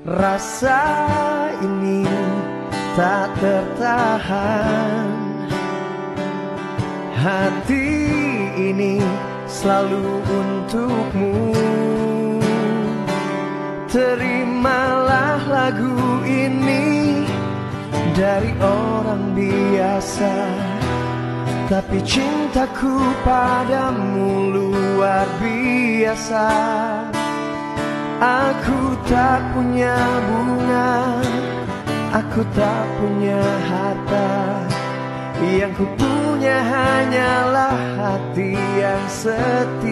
Rasa ini tak tertahan. Hati ini selalu untukmu. Terimalah lagu ini dari orang biasa. Tapi cintaku padamu luar biasa Aku tak punya bunga Aku tak punya harta. Yang ku punya hanyalah hati yang setia